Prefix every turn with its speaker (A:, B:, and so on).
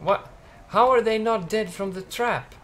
A: What? How are they not dead from the trap?